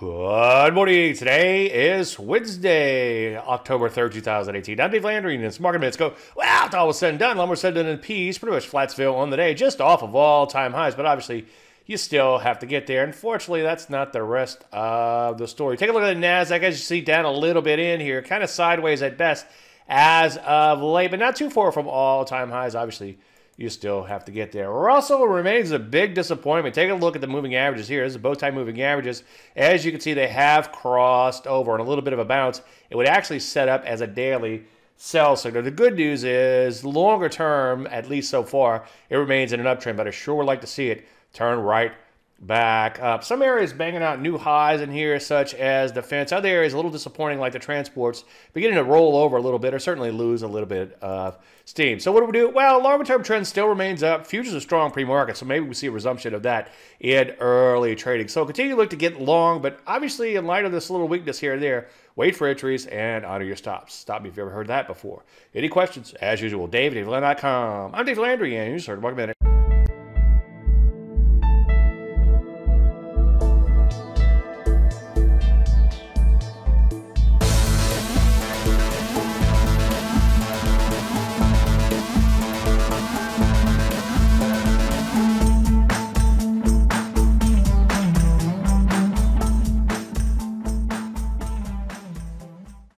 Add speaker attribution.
Speaker 1: Good morning. Today is Wednesday, October 3rd, 2018. I'm Dave Landry, and it's market minutes go, well, after all was said and done, lumber said done in peace, pretty much Flatsville on the day, just off of all-time highs, but obviously you still have to get there. Unfortunately, that's not the rest of the story. Take a look at the NASDAQ, as you see, down a little bit in here, kind of sideways at best as of late, but not too far from all-time highs, obviously you still have to get there. Russell remains a big disappointment. Take a look at the moving averages here. This is bow tie moving averages. As you can see, they have crossed over on a little bit of a bounce. It would actually set up as a daily sell signal. The good news is, longer term, at least so far, it remains in an uptrend, but I sure would like to see it turn right back up. Some areas banging out new highs in here, such as defense. Other areas a little disappointing, like the transports, beginning to roll over a little bit or certainly lose a little bit of steam. So what do we do? Well, longer term trend still remains up. Futures are strong pre-market, so maybe we see a resumption of that in early trading. So continue to look to get long, but obviously in light of this little weakness here and there, wait for entries and honor your stops. Stop me if you've ever heard that before. Any questions? As usual, Dave, DaveLandry.com. I'm Dave Landry, and you just heard Market Minute.